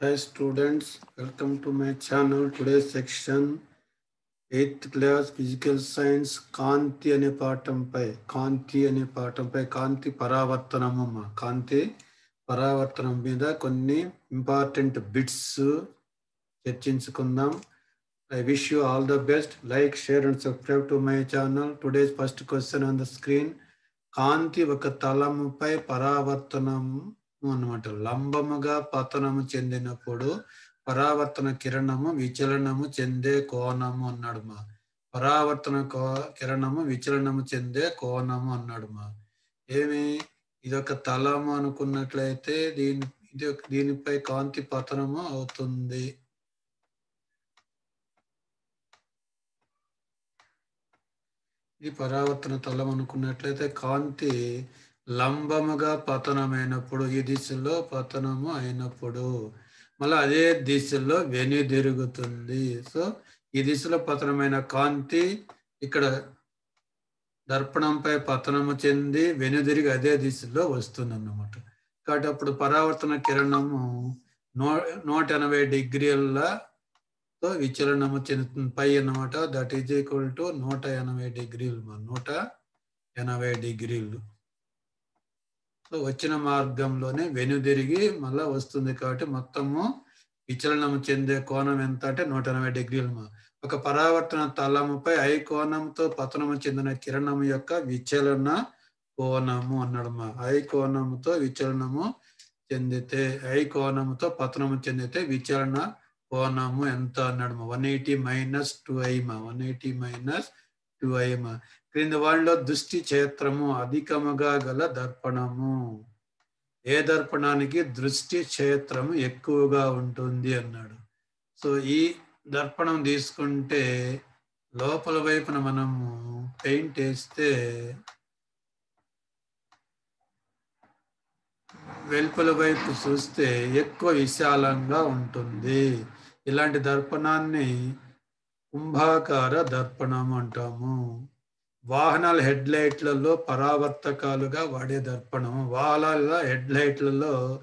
Hi students, welcome to my channel. Today's section 8th class physical science కాంతి అనే పాఠంపై కాంతి అనే పాఠంపై కాంతి పరావర్తనము అమ్మ. కాంతి పరావర్తనం మీద కొన్ని ఇంపార్టెంట్ బిట్స్ చర్చించుకుందాం I wish you all the best like share and subscribe to my channel today's first question on the screen కాంతి ఒక తలముపై పరావర్తనము అనమాట లంబముగా పతనము చెందినప్పుడు పరావర్తన కిరణము విచలనము చెందే కోణము అన్నాడు మా. పరావర్తన కో- కిరణము విచలనము చెందే కోణము అన్నాడు మా. ఏమి? ఇది ఒక తలము అనుకున్నట్లయితే దీని ఇది దీనిపై కాంతి పతనము అవుతుంది. ఇది పరావర్తన తలం అనుకున్నట్లయితే కాంతి లంబముగా పతనమైనప్పుడు ఈ దిశలో పతనము అయినప్పుడు మళ్ళీ అదే దిశలో వెనుదిరుగుతుంది సో ఈ దిశలో పతనమైన కాంతి ఇక్కడ దర్పణంపై పతనము చెంది వెనుదిరిగి అదే దిశలో వస్తుంది అన్నమాట కాబట్టి అప్పుడు పరావర్తన కిరణము నూ నూట ఎనభై డిగ్రీలతో విచలనము చెందుతుంది. పై అన్నమాట దట్ ఈజ్ ఈక్వల్ టు నూట ఎనభై డిగ్రీలు నూట ఎనభై డిగ్రీలు. వచ్చిన మార్గంలోనే వెనుదిరిగి మళ్ళా వస్తుంది కాబట్టి మొత్తము విచలనం చెందే కోణం ఎంత అంటే నూట ఎనభై డిగ్రీలు ఒక పరావర్తన తలముపై ఐ కోణంతో పతనము చెందిన కిరణము యొక్క విచలన కోణము అన్నాడు ఐ కోణముతో విచలనము చెందితే ఐ కోణముతో పతనము చెందితే విచలన కోణము ఎంత అన్నాడు వన్ ఎయిటీ మైనస్ టూ ఐమా వన్ ఎయిటీ మైనస్ టూ ఐమా క్రింది వాళ్ళలో దృష్టి క్షేత్రము అధికముగా గల దర్పణము. ఏ దర్పణానికి దృష్టి క్షేత్రము ఎక్కువగా ఉంటుంది అన్నాడు. సో ఈ దర్పణం తీసుకుంటే లోపల వైపున మనము పెయింట్ వేస్తే వెలుపల వైపు చూస్తే ఎక్కువ విశాలంగా ఉంటుంది. ఇలాంటి దర్పణాన్ని కుంభాకార దర్పణం అంటాము. వాహనాల హెడ్ లైట్లలో పరావర్తకాలుగా వాడే దర్పణం. వాహనాల హెడ్ లైట్లలో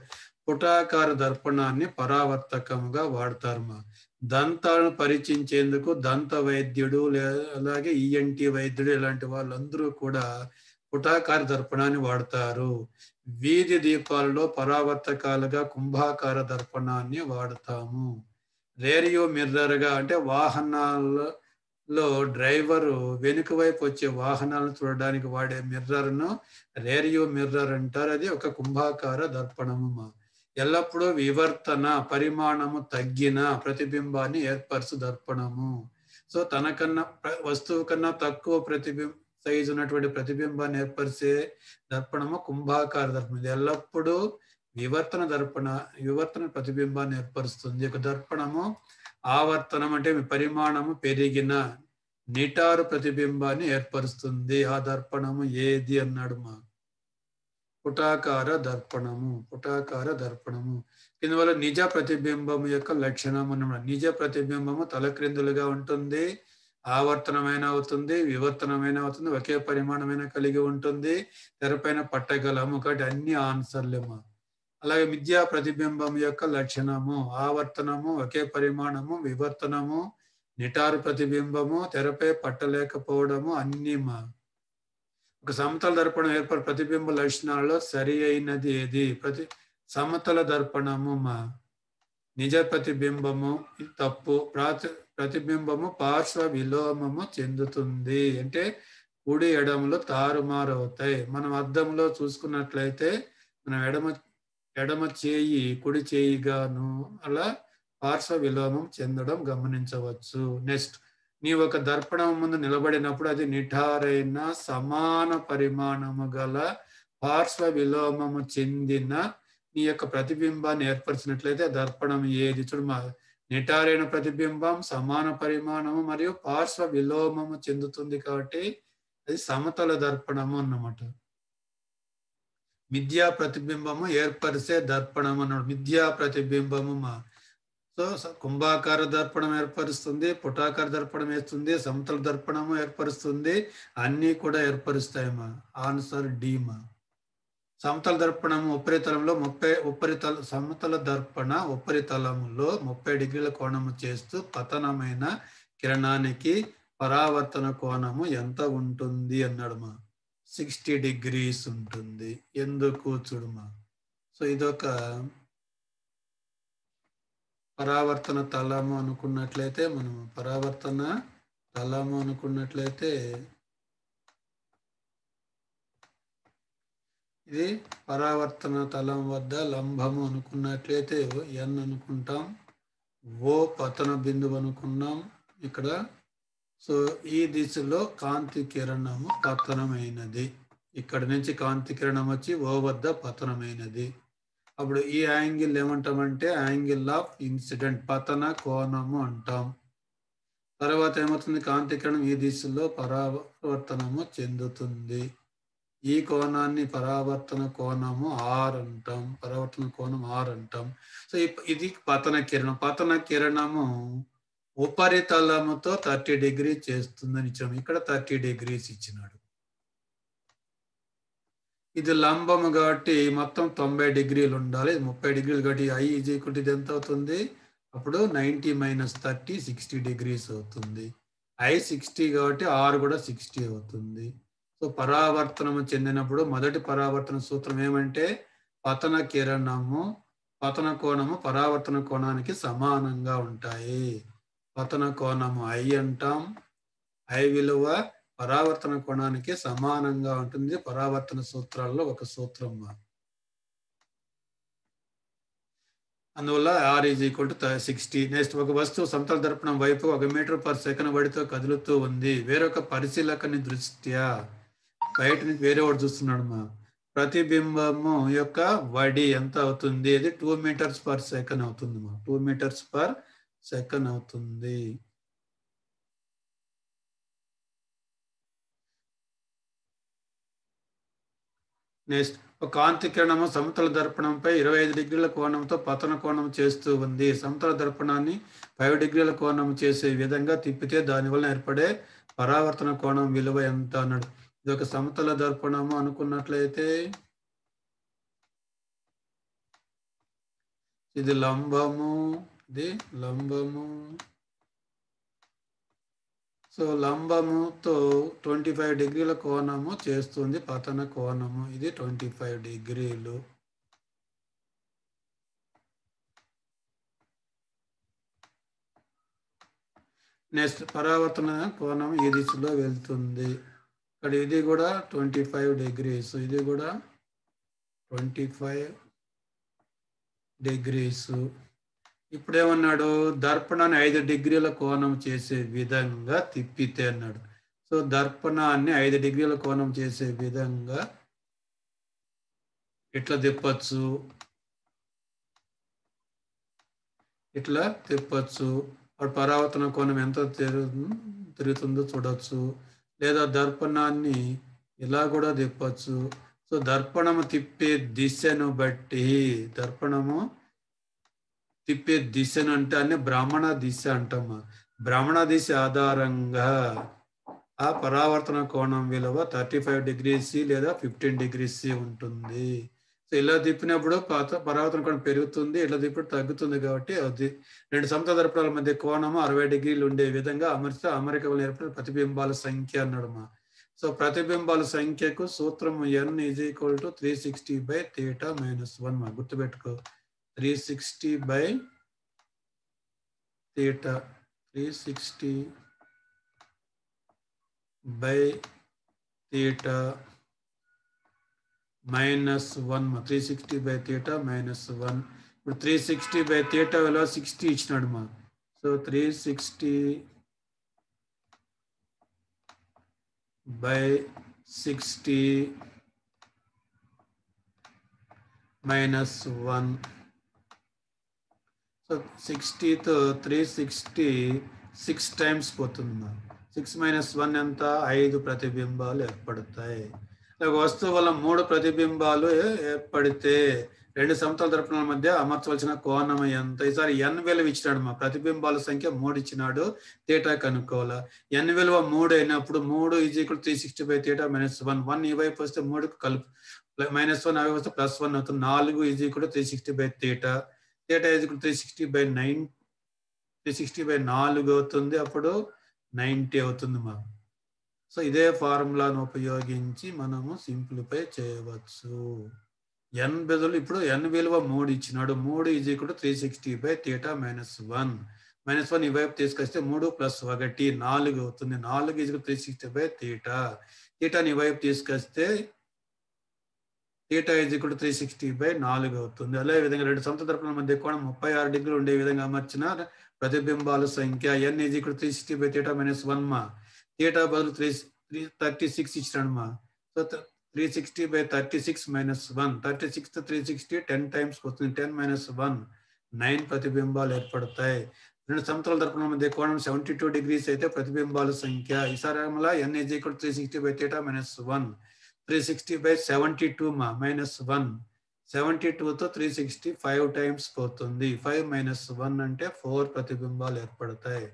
పుటాకార దర్పణాన్ని పరావర్తకముగా వాడతారు మా. దంతాలను పరీక్షించేందుకు దంత వైద్యుడు అలాగే ఈఎన్టీ వైద్యుడు ఇలాంటి వాళ్ళందరూ కూడా పుటాకార దర్పణాన్ని వాడతారు. వీధి దీపాలలో పరావర్తకాలుగా కుంభాకార దర్పణాన్ని వాడతాము. రేడియో మిర్రర్గా అంటే వాహనాల లో డ్రైవరు వెనుక వైపు వచ్చే వాహనాలను చూడడానికి వాడే మిర్రర్ను రేరియో మిర్రర్ అంటారు. అది ఒక కుంభాకార దర్పణము. మా ఎల్లప్పుడూ వివర్తన పరిమాణము తగ్గిన ప్రతిబింబాన్ని ఏర్పరచు దర్పణము. సో తనకన్నా వస్తువు కన్నా తక్కువ ప్రతిబింబ సైజు ఉన్నటువంటి ప్రతిబింబాన్ని ఏర్పరిచే దర్పణము కుంభాకార దర్పణం. ఇది ఎల్లప్పుడూ వివర్తన దర్పణ వివర్తన ప్రతిబింబాన్ని ఏర్పరుస్తుంది. ఒక దర్పణము ఆవర్తనం అంటే పరిమాణము పెరిగిన నిటారు ప్రతిబింబాన్ని ఏర్పరుస్తుంది. ఆ దర్పణము ఏది అన్నాడు మా? పుటాకార దర్పణము పుటాకార దర్పణము. ఇందువల్ల నిజ ప్రతిబింబము యొక్క లక్షణం అన్నమాట. నిజ ప్రతిబింబము తలక్రిందులుగా ఉంటుంది ఆవర్తనమైన అవుతుంది వివర్తనమైన అవుతుంది ఒకే పరిమాణమైన కలిగి ఉంటుంది. తెరపైన పట్టగలము. కాబట్టి అన్ని ఆన్సర్లేమా అలాగే మిథ్యా ప్రతిబింబం యొక్క లక్షణము ఆవర్తనము ఒకే పరిమాణము వివర్తనము నిటారు ప్రతిబింబము తెరపై పట్టలేకపోవడము అన్ని మా. ఒక సమతల దర్పణం ఏర్పడి ప్రతిబింబ లక్షణాలలో సరి అయినది ఏది? ప్రతి సమతల దర్పణము మా. నిజ ప్రతిబింబము తప్పు. ప్రాతి ప్రతిబింబము పార్శ్వ విలోమము చెందుతుంది. అంటే కుడి ఎడములు తారుమారవుతాయి. మనం అద్దంలో చూసుకున్నట్లయితే మనం ఎడమ ఎడమ చేయి కుడి చేయిగాను అలా పార్శ్వ విలోమం చెందడం గమనించవచ్చు. నెక్స్ట్ నీ ఒక దర్పణం ముందు నిలబడినప్పుడు అది నిఠారైన సమాన పరిమాణము గల పార్శ్వ విలోమము చెందిన నీ యొక్క ప్రతిబింబాన్ని ఏర్పరిచినట్లయితే దర్పణం ఏది? చూడు మా నిటారైన ప్రతిబింబం సమాన పరిమాణము మరియు పార్శ్వ విలోమము చెందుతుంది కాబట్టి అది సమతల దర్పణము అన్నమాట. మిథ్యా ప్రతిబింబము ఏర్పరిచే దర్పణం అన్నాడు. మిథ్యా ప్రతిబింబము మా. సో కుంభాకార దర్పణం ఏర్పరుస్తుంది పుటాకార దర్పణం వేస్తుంది సమతల దర్పణము ఏర్పరుస్తుంది అన్నీ కూడా ఏర్పరుస్తాయమ్మా ఆన్సర్ డీమా సమతల దర్పణము ఉపరితలంలో ముప్పై ఉపరితల సమతల దర్పణ ఉపరితలంలో ముప్పై డిగ్రీల కోణము చేస్తూ పతనమైన కిరణానికి పరావర్తన కోణము ఎంత ఉంటుంది అన్నాడు మా. సిక్స్టీ డిగ్రీస్ ఉంటుంది. ఎందుకు చూడుమా? సో ఇదొక పరావర్తన తలము అనుకున్నట్లయితే మనం పరావర్తన తలము అనుకున్నట్లయితే ఇది పరావర్తన తలం వద్ద లంబము అనుకున్నట్లయితే ఎన్ అనుకుంటాం. ఓ పతన బిందువు అనుకున్నాం. ఇక్కడ సో ఈ దిశలో కాంతి కిరణము పతనమైనది. ఇక్కడ నుంచి కాంతి కిరణం వచ్చి ఓ వద్ద పతనమైనది. అప్పుడు ఈ యాంగిల్ ఏమంటామంటే యాంగిల్ ఆఫ్ ఇన్సిడెంట్ పతన కోణము అంటాం. తర్వాత ఏమవుతుంది? కాంతి కిరణం ఈ దిశలో పరావర్తనము చెందుతుంది. ఈ కోణాన్ని పరావర్తన కోణము ఆర్ అంటాం. పరావర్తన కోణం ఆర్ అంటాం. సో ఇది పతన కిరణం. పతన కిరణము ఉపరితలముతో థర్టీ డిగ్రీ చేస్తుందని ఇచ్చాము. ఇక్కడ థర్టీ డిగ్రీస్ ఇచ్చినాడు. ఇది లంబము కాబట్టి మొత్తం తొంభై డిగ్రీలు ఉండాలి. ముప్పై డిగ్రీలు కాబట్టి ఐ ఈజ్ ఈక్వల్ ఇది ఎంత అవుతుంది? అప్పుడు ninety minus thirty sixty degrees అవుతుంది. ఐ సిక్స్టీ కాబట్టి ఆర్ కూడా సిక్స్టీ అవుతుంది. సో పరావర్తనము చెందినప్పుడు మొదటి పరావర్తన సూత్రం ఏమంటే పతన కిరణము పతన కోణము పరావర్తన కోణానికి సమానంగా ఉంటాయి. పతన కోణము ఐ అంటాం. ఐ విలువ పరావర్తన కోణానికి సమానంగా ఉంటుంది. పరావర్తన సూత్రాల్లో ఒక సూత్రం అందువల్ల R is equal to sixty next ఒక వస్తువు సమతల దర్పణం వైపు ఒక మీటర్ పర్ సెకండ్ వడితో కదులుతూ ఉంది. వేరొక పరిశీలకని దృష్ట్యా? బయట నుంచి వేరే వాడు చూస్తున్నాడు మా. ప్రతిబింబము యొక్క వడి ఎంత అవుతుంది? అది టూ మీటర్స్ పర్ సెకండ్ అవుతుంది మా. టూ మీటర్స్ పర్ సెకండ్ అవుతుంది నెక్స్ట్ ఒక కాంతి కిరణము సమతల దర్పణంపై ఇరవై ఐదు డిగ్రీల కోణంతో పతన కోణం చేస్తూ ఉంది. సమతల దర్పణాన్ని ఫైవ్ డిగ్రీల కోణం చేసే విధంగా తిప్పితే దానివల్ల ఏర్పడే పరావర్తన కోణం విలువ ఎంత అన్నాడు. ఇది ఒక సమతల దర్పణము అనుకున్నట్లయితే ఇది లంబము. ఇది లంబము సో లంబముతో ట్వంటీ ఫైవ్ డిగ్రీల కోణము చేస్తుంది పతన కోణము. ఇది ట్వంటీ ఫైవ్ డిగ్రీలు నెక్స్ట్ పరావర్తన కోణం ఈ దిశలో వెళ్తుంది. ఇక్కడ ఇది కూడా ట్వంటీ ఫైవ్ డిగ్రీస్ ఇది కూడా ట్వంటీ ఫైవ్ డిగ్రీస్ ఇప్పుడు ఏమన్నాడు దర్పణాన్ని ఐదు డిగ్రీల కోణం చేసే విధంగా తిప్పితే అన్నాడు. సో దర్పణాన్ని ఐదు డిగ్రీల కోణం చేసే విధంగా ఇట్లా తిప్పచ్చు. ఇట్లా తిప్పచ్చు. వాడు పరావర్తన కోణం ఎంత తిరుగుతుందో చూడొచ్చు. లేదా దర్పణాన్ని ఇలా కూడా తిప్పచ్చు. సో దర్పణము తిప్పే దిశను బట్టి దర్పణము తిప్పే దిశను అంటే అన్ని బ్రాహ్మణ దిశ అంటాము బ్రాహ్మణ దిశ ఆధారంగా ఆ పరావర్తన కోణం విలువ థర్టీ ఫైవ్ డిగ్రీస్ లేదా ఫిఫ్టీన్ డిగ్రీస్ ఉంటుంది. సో ఇలా తిప్పినప్పుడు పాత పరావర్తన కోణం పెరుగుతుంది ఇలా తిప్పుడు తగ్గుతుంది కాబట్టి అది రెండు సమత దర్పణాల మధ్య కోణము అరవై డిగ్రీలు ఉండే విధంగా అమరిస్తే అమెరికా వల్ల ఏర్పడిన ప్రతిబింబాల సంఖ్య అన్నాడు సో ప్రతిబింబాల సంఖ్యకు సూత్రం N is equal to three sixty by theta minus one గుర్తుపెట్టుకో. 360 by theta 360 by theta minus 1 360 by theta minus 1 but 360 by theta will 60 each nadma so 360 by 60 minus 1 so సిక్స్టీతో three sixty six times పోతుంది మా six minus one ఎంత? ఐదు ప్రతిబింబాలు ఏర్పడతాయి. ఒక వస్తువు వల్ల మూడు ప్రతిబింబాలు ఏర్పడితే రెండు సమతల దర్పణాల మధ్య అమర్చవలసిన కోణం ఎంత? ఈసారి ఎన్ విలువ ఇచ్చినాడు మా ప్రతిబింబాల సంఖ్య మూడు ఇచ్చినాడు. తీటా కనుక్కోవాలా? ఎన్ విలువ మూడు అయినప్పుడు మూడు is equal three sixty by theta minus one. One ఈ వైపు వస్తే మూడుకు కలుపు మైనస్ వన్ అవి వస్తే ప్లస్ వన్ అవుతుంది. నాలుగు ఈజీ కూడా three sixty by theta. Theta is కూడా three sixty by nine three sixty by నాలుగు అవుతుంది. అప్పుడు నైంటీ అవుతుంది మా సో ఇదే ఫార్ములాను ఉపయోగించి మనము సింప్లిఫై చేయవచ్చు. ఎన్ బదులు ఇప్పుడు ఎన్ విలువ మూడు ఇచ్చినాడు. మూడు ఈజీ కూడా three sixty by theta minus one minus one ఈ వైపు తీసుకొస్తే మూడు ప్లస్ ఒకటి నాలుగు అవుతుంది. నాలుగు is three sixty by theta థీటాని ఈ వైపు తీసుకొస్తే థీటా ఈజ్ కూడా త్రీ సిక్స్టీ బై నాలుగు అవుతుంది. అదే విధంగా రెండు సమత దర్పణాల మధ్య కోణం ముప్పై ఆరు డిగ్రీలు ఉండే విధంగా అమర్చిన ప్రతిబింబాల సంఖ్య ఎన్ ఈజ్ కూడా three sixty by theta minus one మా. థీటా బదులు త్రీ త్రీ థర్టీ సిక్స్ ఇచ్చినాడు మా. So three sixty by thirty six minus one thirty six three sixty ten times వస్తుంది. టెన్ మైనస్ వన్ నైన్ ప్రతిబింబాలు ఏర్పడతాయి. రెండు సమతల దర్పణాల మధ్య కోణం సెవెంటీ టూ డిగ్రీస్ అయితే ప్రతిబింబాల సంఖ్య. ఈసారిలా N is equal three sixty by theta minus one three sixty by seventy two మా మైనస్ వన్ సెవెంటీ టూతో త్రీ సిక్స్టీ ఫైవ్ టైమ్స్ పోతుంది. ఫైవ్ మైనస్ వన్ అంటే ఫోర్ ప్రతిబింబాలు ఏర్పడతాయి.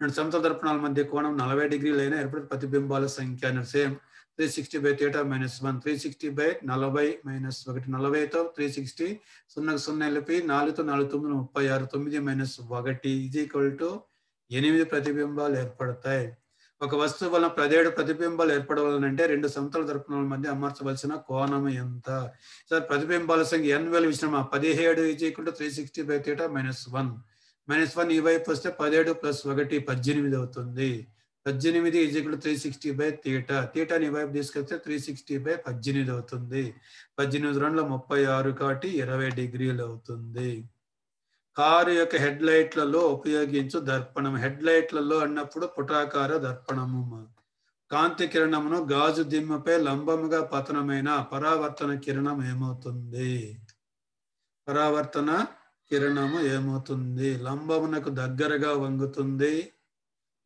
రెండు సమతల దర్పణాల మధ్య కోణం నలభై డిగ్రీలు అయినా ఏర్పడే ప్రతిబింబాల సంఖ్య same three sixty by theta minus one three sixty by నలభై మైనస్ ఒకటి. నలభైతో త్రీ సిక్స్టీ సున్నాకు సున్నా వెళ్ళిపి నాలుగుతో నాలుగు తొమ్మిది ముప్పై ఆరు. తొమ్మిది మైనస్ ఒకటి. ఇది ఈక్వల్ టు ఎనిమిది ప్రతిబింబాలు ఏర్పడతాయి. ఒక వస్తువు వలన పదిహేడు ప్రతిబింబాలు ఏర్పడవాలంటే రెండు సంతల దర్పణాల మధ్య అమర్చవలసిన కోణం ఎంత? సార్ ప్రతిబింబాల సంఖ్య ఎన్ వేలు ఇచ్చిన పదిహేడు is equal to three sixty by theta minus one minus one ఈ వైపు వస్తే పదిహేడు ప్లస్ ఒకటి పద్దెనిమిది అవుతుంది. పద్దెనిమిది is equal three sixty by theta థీటాని ఈ వైపు తీసుకొస్తే త్రీ సిక్స్టీ బై పద్దెనిమిది అవుతుంది. పద్దెనిమిది రెండులో ముప్పై ఆరు కాబట్టి ఇరవై డిగ్రీలు అవుతుంది. కారు యొక్క హెడ్ లైట్లలో ఉపయోగించు దర్పణం. హెడ్ లైట్లలో అన్నప్పుడు పుటాకార దర్పణము. కాంతి కిరణమును గాజు దిమ్మపై లంబముగా పతనమైన పరావర్తన కిరణం ఏమవుతుంది? పరావర్తన కిరణము ఏమవుతుంది? లంబమునకు దగ్గరగా వంగుతుంది.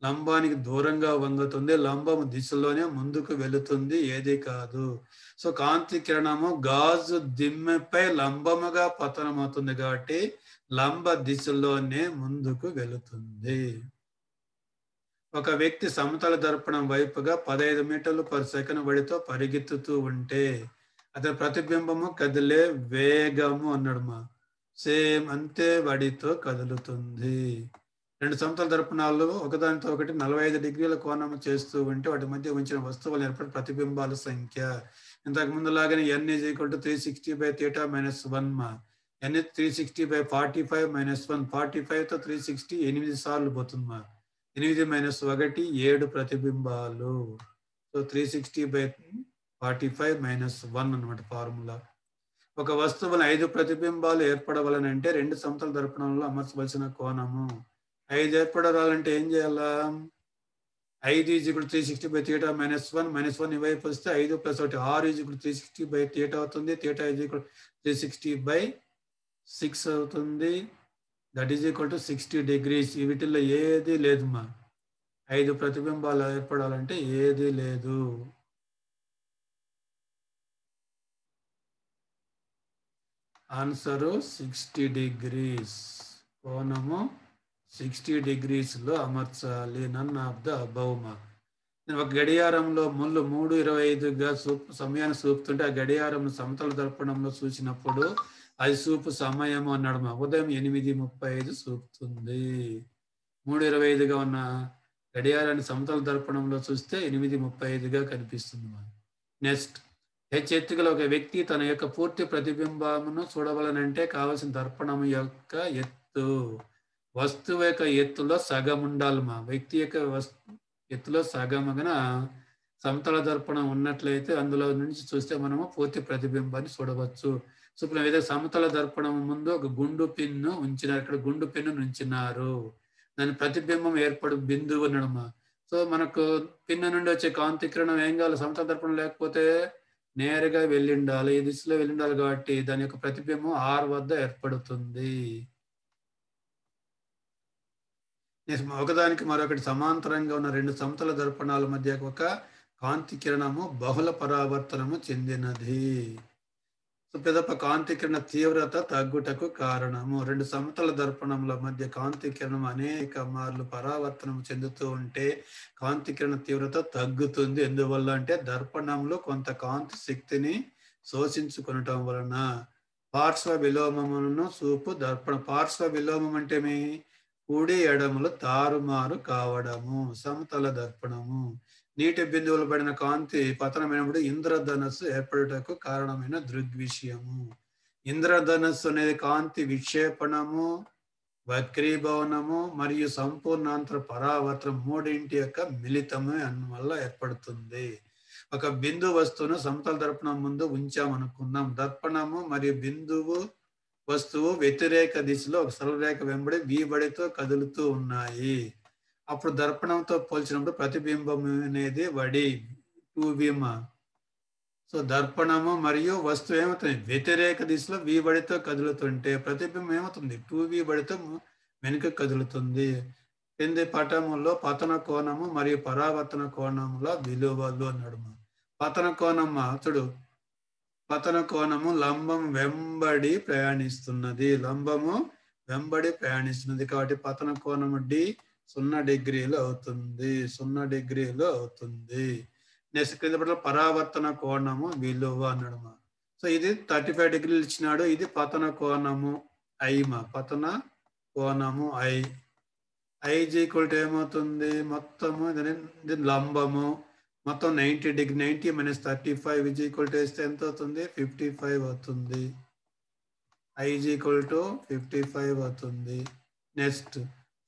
లంబానికి దూరంగా వంగుతుంది. లంబము దిశలోనే ముందుకు వెళుతుంది. ఏది కాదు. సో కాంతి కిరణము గాజు దిమ్మెపై లంబముగా పతనమవుతుంది కాబట్టి లంబ దిశలోనే ముందుకు వెళుతుంది. ఒక వ్యక్తి సమతల దర్పణం వైపుగా పదహైదు మీటర్లు పర్ సెకండ్ వడితో పరిగెత్తుతూ ఉంటే అతని ప్రతిబింబము కదిలే వేగము అన్నాడు మా. సేమ్ అంతే వడితో కదులుతుంది. రెండు సమతల దర్పణాలు ఒకదానితో ఒకటి నలభై ఐదు డిగ్రీల కోణము చేస్తూ ఉంటే వాటి మధ్య ఉంచిన వస్తువులు ఏర్పడి ప్రతిబింబాల సంఖ్య. ఇంతకు ముందు లాగానే N is equal to three sixty by theta minus one మా. N three sixty by forty five minus one. Forty ఫైవ్తో three sixty ఎనిమిది సార్లు పోతుంది మా. ఎనిమిది మైనస్ ఒకటి ఏడు ప్రతిబింబాలు. So three sixty by forty five minus one అనమాట ఫార్ములా. ఒక వస్తువుల ఐదు ప్రతిబింబాలు ఏర్పడవలనంటే రెండు సమతల దర్పణంలో అమర్చవలసిన కోణము. ఐదు ఏర్పడాలంటే ఏం చేయాలా? ఐదు ఈజ్ ఇప్పుడు three sixty by theta minus one. Minus one ఇవైపు వస్తే ఐదు ప్లస్ ఒకటి. ఆరు ఈజ్ ఇప్పుడు త్రీ సిక్స్టీ బై థీటా అవుతుంది. థీటా ఈజ్ ఇప్పుడు త్రీ సిక్స్టీ బై సిక్స్ అవుతుంది. That is equal to sixty degrees వీటిల్లో ఏది లేదు మా. ఐదు ప్రతిబింబాలు ఏర్పడాలంటే ఏది లేదు. ఆన్సరు సిక్స్టీ డిగ్రీస్ కోణము సిక్స్టీ డిగ్రీస్లో అమర్చాలి. నన్ ఆఫ్ ద అబౌవ్ నేను ఒక గడియారంలో ముళ్ళు మూడు ఇరవై ఐదుగా సూప్ సమయాన్ని చూపుతుంటే ఆ గడియారం సమతల దర్పణంలో చూసినప్పుడు అది చూపు సమయము అన్నాడు మా ఉదయం ఎనిమిది ముప్పై ఐదు చూపుతుంది మూడు ఇరవై ఐదుగా ఉన్న గడియారాన్ని సమతల దర్పణంలో చూస్తే ఎనిమిది ముప్పై ఐదుగా కనిపిస్తుంది మా నెక్స్ట్ హెచ్చెత్తుగల ఒక వ్యక్తి తన యొక్క పూర్తి ప్రతిబింబమును చూడవలనంటే కావలసిన దర్పణం యొక్క ఎత్తు వస్తువు యొక్క ఎత్తులో సగం ఉండాలి మా. వ్యక్తి యొక్క వస్తు ఎత్తులో సగంగాన సమతల దర్పణం ఉన్నట్లయితే అందులో నుంచి చూస్తే మనము పూర్తి ప్రతిబింబాన్ని చూడవచ్చు. సో ఏదైతే సమతల దర్పణం ముందు ఒక గుండు పిన్ను ఉంచినారు. ఇక్కడ గుండు పిన్ను ఉంచినారు. దాని ప్రతిబింబం ఏర్పడు బిందువు నడుమ సో మనకు పిన్ను నుండి వచ్చే కాంతి కిరణం ఏం కావాలి? సమతల దర్పణం లేకపోతే నేరుగా వెళ్ళిండాలి. ఈ దిశలో వెళ్ళిండాలి కాబట్టి దాని యొక్క ప్రతిబింబం ఆర్ వద్ద ఏర్పడుతుంది. ఒకదానికి మరొకటి సమాంతరంగా ఉన్న రెండు సమతల దర్పణాల మధ్య ఒక కాంతి కిరణము బహుళ పరావర్తనము చెందినది. పెదప కాంతి కిరణ తీవ్రత తగ్గుటకు కారణము. రెండు సమతల దర్పణముల మధ్య కాంతి కిరణం అనేక మార్లు పరావర్తనం చెందుతూ ఉంటే కాంతి కిరణ తీవ్రత తగ్గుతుంది. ఎందువల్ల అంటే దర్పణంలో కొంత కాంతి శక్తిని శోషించుకొనటం వలన పార్శ్వ విలోమమును చూపు దర్పణ పార్శ్వ విలోమం అంటే మీ కుడి ఎడములు తారుమారు కావడము సమతల దర్పణము. నీటి బిందువులు పడిన కాంతి పతనమైనప్పుడు ఇంద్రధనస్సు ఏర్పడుటకు కారణమైన దృగ్విషయము. ఇంద్రధనస్సు అనేది కాంతి విక్షేపణము వక్రీభవనము మరియు సంపూర్ణాంతర పరావర్తనం మూడింటి యొక్క మిళితము వల్ల ఏర్పడుతుంది. ఒక బిందు వస్తువును సమతల దర్పణం ముందు ఉంచామనుకుందాం. దర్పణము మరియు బిందువు వస్తువు వ్యతిరేక దిశలో ఒక సరళరేఖ వెంబడి వీబడితో కదులుతూ ఉన్నాయి. అప్పుడు దర్పణంతో పోల్చినప్పుడు ప్రతిబింబం అనేది వడి టూ బీమ సో దర్పణము మరియు వస్తువు ఏమవుతుంది? వ్యతిరేక దిశలో వీబడితో కదులుతుంటే ప్రతిబింబం ఏమవుతుంది? టూ వీబడితో వెనుక కదులుతుంది. కింది పటములో పతన కోణము మరియు పరావర్తన కోణంలో విలువలు నడుమ. పతన కోణం అతడు పతన కోణము లంబం వెంబడి ప్రయాణిస్తున్నది. లంబము వెంబడి ప్రయాణిస్తున్నది కాబట్టి పతన కోణము డి సున్నా డిగ్రీలు అవుతుంది సున్నా డిగ్రీలు అవుతుంది. నెక్స్ట్ క్రింద పట్ల పరావర్తన కోణము విలువ అన్నాడు సో ఇది థర్టీ ఫైవ్ డిగ్రీలు ఇచ్చినాడు ఇది పతన కోణము ఐమ పతన కోణము ఐ ఐజ్ ఈక్వల్ టు ఏమవుతుంది? మొత్తము ఇది లంబము. మొత్తం ninety degree ninety minus thirty five is equal to వేస్తే ఎంత అవుతుంది? ఫిఫ్టీ ఫైవ్ అవుతుంది. Is equal to fifty five అవుతుంది. నెక్స్ట్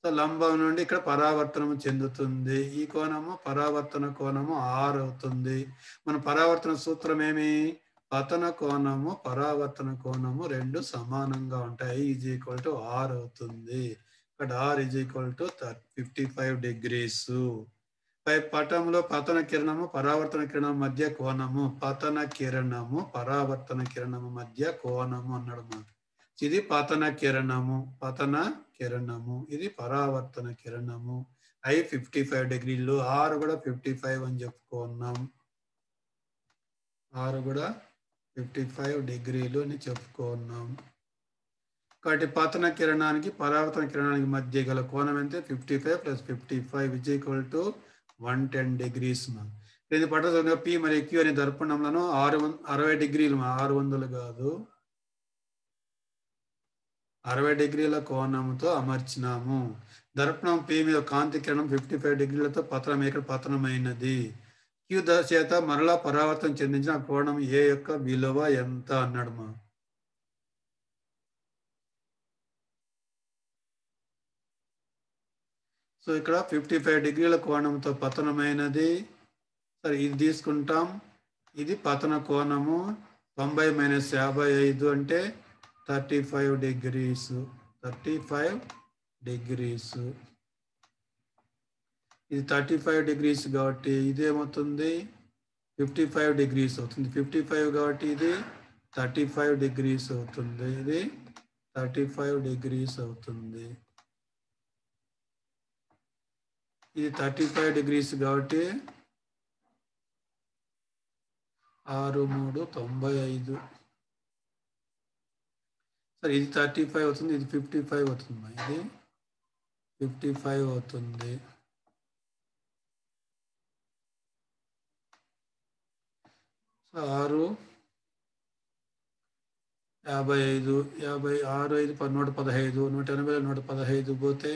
లంబం నుండి ఇక్కడ పరావర్తనము చెందుతుంది. ఈ కోణము పరావర్తన కోణము ఆరు అవుతుంది. మన పరావర్తన సూత్రం ఏమి? పతన కోణము పరావర్తన కోణము రెండు సమానంగా ఉంటాయి. ఈజ్ ఈక్వల్ టు ఆర్ అవుతుంది. ఇక్కడ R is equal to fifty five degrees పై పటంలో పతన కిరణము పరావర్తన కిరణం మధ్య కోణము. పతన కిరణము పరావర్తన కిరణము మధ్య కోణము అన్నాడు ఇది పతన కిరణము. పతన కిరణము ఇది పరావర్తన కిరణము. ఐ ఫిఫ్టీ ఫైవ్ డిగ్రీలు ఆరు కూడా ఫిఫ్టీ ఫైవ్ అని చెప్పుకున్నాం ఆరు కూడా ఫిఫ్టీ ఫైవ్ డిగ్రీలు అని చెప్పుకున్నాం కాబట్టి పతన కిరణానికి పరావర్తన కిరణానికి మధ్య గల కోణం ఎంత? Fifty five plus fifty five is equal to one ten degrees ఇది పట్ట పి మరియు క్యూ అనే దర్పణంలో ఆరు అరవై డిగ్రీలు ఆరు వందలు కాదు. అరవై డిగ్రీల కోణంతో అమర్చినాము. దర్పణం పి మీద కాంతి కిరణం ఫిఫ్టీ ఫైవ్ డిగ్రీలతో పతనం ఇక్కడ పతనమైనది. క్యూ దశ చేత మరలా పరావర్తనం చెందించిన కోణం ఏ యొక్క విలువ ఎంత అన్నాడు మా సో ఇక్కడ ఫిఫ్టీ ఫైవ్ డిగ్రీల కోణంతో పతనమైనది. సరే ఇది తీసుకుంటాం. ఇది పతన కోణము తొంభై మైనస్ యాభై ఐదు అంటే thirty five degrees thirty five degrees ఇది థర్టీ ఫైవ్ డిగ్రీస్ కాబట్టి ఇదేమవుతుంది ఫిఫ్టీ ఫైవ్ డిగ్రీస్ అవుతుంది. ఫిఫ్టీ ఫైవ్ కాబట్టి ఇది థర్టీ ఫైవ్ డిగ్రీస్ అవుతుంది. ఇది థర్టీ ఫైవ్ డిగ్రీస్ అవుతుంది. ఇది థర్టీ ఫైవ్ డిగ్రీస్ కాబట్టి ఆరు మూడు తొంభై ఐదు. సరే ఇది థర్టీ ఫైవ్ అవుతుంది ఇది ఫిఫ్టీ ఫైవ్ అవుతుంది ఇది. ఫిఫ్టీ ఫైవ్ అవుతుంది. సో ఆరు యాభై ఐదు యాభై ఆరు ఐదు నూట పదహైదు నూట ఎనభై నూట పదహైదు పోతే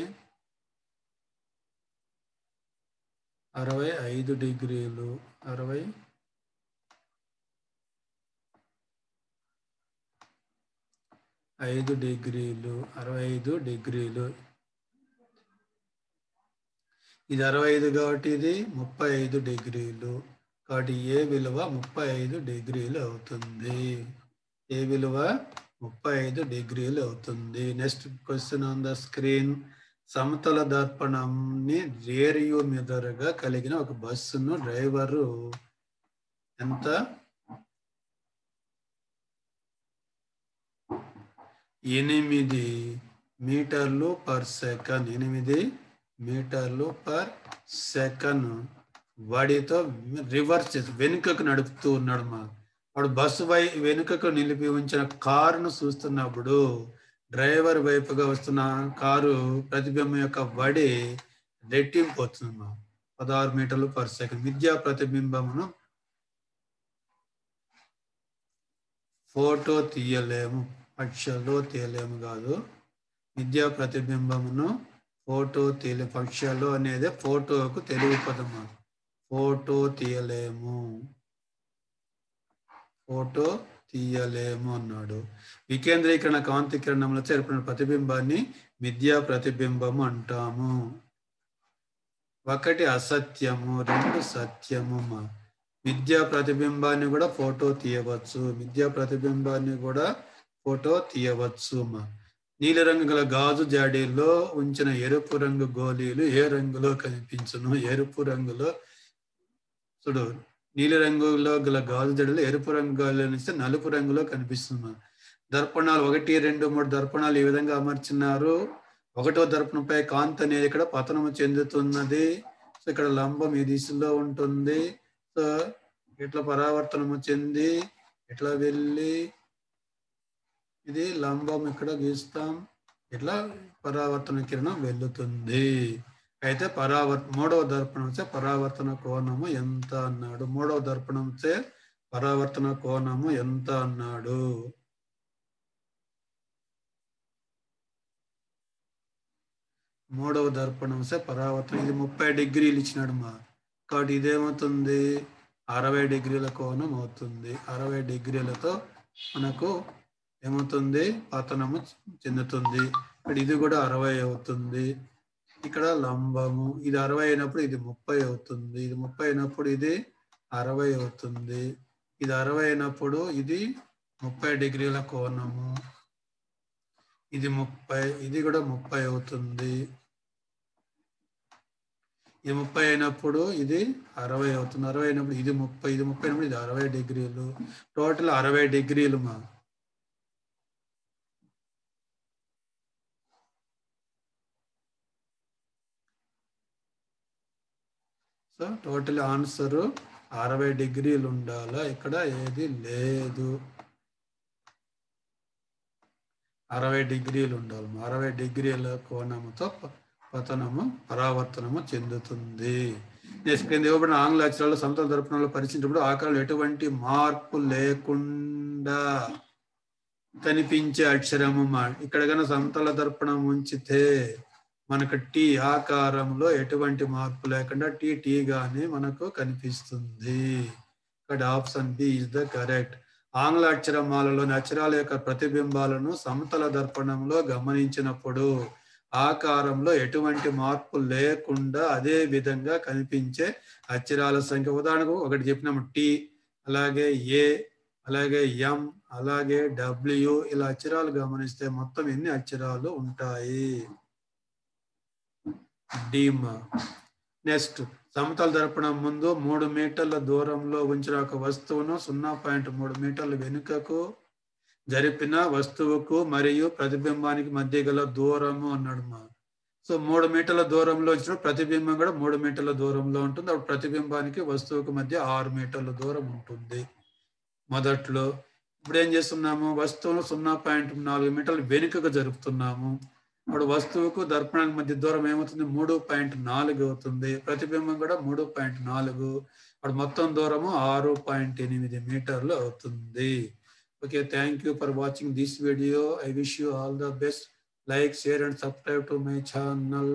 అరవై ఐదు డిగ్రీలు అరవై ఐదు డిగ్రీలు అరవై ఐదు డిగ్రీలు. ఇది అరవై ఐదు కాబట్టి ఇది ముప్పై ఐదు డిగ్రీలు. కాబట్టి ఏ విలువ ముప్పై ఐదు డిగ్రీలు అవుతుంది? ఏ విలువ ముప్పై ఐదు డిగ్రీలు అవుతుంది? Next question on the screen సమతల దర్పణంని రేరియో మీదరుగా కలిగిన ఒక బస్సును డ్రైవరు ఎంత? ఎనిమిది మీటర్లు పర్ సెకండ్. ఎనిమిది మీటర్లు పర్ సెకండ్. వాడితో రివర్స్ చేసి వెనుకకు నడుపుతూ ఉన్నాడు మా వాడు బస్సు వై వెనుకకు నిలిపి ఉంచిన కారును చూస్తున్నప్పుడు డ్రైవర్ వైపుగా వస్తున్న కారు ప్రతిబింబం యొక్క వడి రెట్టింపు వస్తుంది మా పదహారు మీటర్లు పర్ సెకండ్. విద్యా ప్రతిబింబమును ఫోటో తీయలేము. పక్షలో తీయలేము కాదు. విద్యా ప్రతిబింబమును ఫోటో తీయలే పక్షలు అనేది ఫోటోకు తెలుగు పదము. ఫోటో తీయలేము. ఫోటో తీయలేము అన్నాడు. వికేంద్రీకరణ కాంతికిరణంలో ఏర్పడిన ప్రతిబింబాన్ని విద్యా ప్రతిబింబము అంటాము. ఒకటి అసత్యము రెండు సత్యము విద్యా ప్రతిబింబాన్ని కూడా ఫోటో తీయవచ్చు. విద్యా ప్రతిబింబాన్ని కూడా ఫోటో తీయవచ్చు నీలిరంగు గల గాజు జాడీలో ఉంచిన ఎరుపు రంగు గోళీలు ఏ రంగులో కనిపించును? ఎరుపు రంగులో చూడు నీలిరంగులో గల గాజు జడలు ఎరుపు రంగు గాలిలో ఇస్తే నలుపు రంగులో కనిపిస్తుంది దర్పణాలు ఒకటి రెండు మూడు దర్పణాలు ఈ విధంగా అమర్చినారు. ఒకటో దర్పణంపై కాంతి అనేది ఇక్కడ పతనము చెందుతున్నది. సో ఇక్కడ లంబం ఈ దిశలో ఉంటుంది. సో ఇట్లా పరావర్తనము చెంది ఇట్లా వెళ్ళి ఇది లంబం ఇక్కడ గీస్తాం? ఇట్లా పరావర్తన కిరణం వెళ్తుంది అయితే పరావర్ మూడవ దర్పణంచే పరావర్తన కోణము ఎంత అన్నాడు? మూడవ దర్పణంచే పరావర్తన కోణము ఎంత అన్నాడు? మూడవ దర్పణంసే పరావర్తనం పరావర్తన ఇది ముప్పై డిగ్రీలు ఇచ్చినాడు మా కాబట్టి ఇదేమవుతుంది? అరవై డిగ్రీల కోణం అవుతుంది. అరవై డిగ్రీలతో మనకు ఏమవుతుంది? పతనము చెందుతుంది. ఇక్కడ ఇది కూడా అరవై అవుతుంది. ఇక్కడ లంబము. ఇది అరవై అయినప్పుడు ఇది ముప్పై అవుతుంది. ఇది ముప్పై అయినప్పుడు ఇది అరవై అవుతుంది. ఇది అరవై అయినప్పుడు ఇది ముప్పై డిగ్రీల కోణము. ఇది ముప్పై ఇది కూడా ముప్పై అవుతుంది. ఇది ముప్పై అయినప్పుడు ఇది అరవై అవుతుంది. అరవై అయినప్పుడు ఇది ముప్పై ఇది ముప్పై అయినప్పుడు ఇది అరవై డిగ్రీలు. టోటల్ అరవై డిగ్రీలు మా సో టోటల్ ఆన్సర్ అరవై డిగ్రీలు ఉండాలా? ఇక్కడ ఏది లేదు. అరవై డిగ్రీలు ఉండాలి. అరవై డిగ్రీల కోణముతో పతనము పరావర్తనము చెందుతుంది. క్రింద ఇవ్వబడిన ఆంగ్ల అక్షరాలు సమతల దర్పణంలో పరిచించినప్పుడు ఆకారంలో ఎటువంటి మార్పు లేకుండా కనిపించే అక్షరము మా ఇక్కడ కన్నా సమతల దర్పణం ఉంచితే మనకు టీ ఆకారంలో ఎటువంటి మార్పు లేకుండా టీ టీగానే మనకు కనిపిస్తుంది. ఇక్కడ option B is the correct ఆంగ్ల అక్షరమాలలోని అక్షరాల యొక్క ప్రతిబింబాలను సమతల దర్పణంలో గమనించినప్పుడు ఆకారంలో ఎటువంటి మార్పు లేకుండా అదే విధంగా కనిపించే అక్షరాల సంఖ్య. ఉదాహరణకు ఒకటి చెప్పినాము టీ అలాగే ఏ అలాగే ఎం అలాగే డబ్ల్యూ ఇలా అక్షరాలు గమనిస్తే మొత్తం ఎన్ని అక్షరాలు ఉంటాయి? డీమ్. నెక్స్ట్ సమతల దర్పణం ముందు మూడు మీటర్ల దూరంలో ఉంచిన ఒక వస్తువును సున్నా పాయింట్ మూడు మీటర్ల వెనుకకు జరిపిన వస్తువుకు మరియు ప్రతిబింబానికి మధ్య గల దూరము అన్నాడు మా. సో మూడు మీటర్ల దూరంలో వచ్చిన ప్రతిబింబం కూడా మూడు మీటర్ల దూరంలో ఉంటుంది. అప్పుడు ప్రతిబింబానికి వస్తువుకు మధ్య ఆరు మీటర్ల దూరం ఉంటుంది. మొదట్లో ఇప్పుడు ఏం చేస్తున్నాము? వస్తువును సున్నా పాయింట్ నాలుగు మీటర్లు వెనుకకు జరుపుతున్నాము. ఇప్పుడు వస్తువుకు దర్పణానికి మధ్య దూరం ఏమవుతుంది? మూడు పాయింట్ నాలుగు అవుతుంది. ప్రతిబింబం కూడా మూడు పాయింట్ నాలుగు. అప్పుడు మొత్తం దూరము ఆరు పాయింట్ ఎనిమిది మీటర్లు అవుతుంది. Okay thank you for watching this video I wish you all the best like share and subscribe to my channel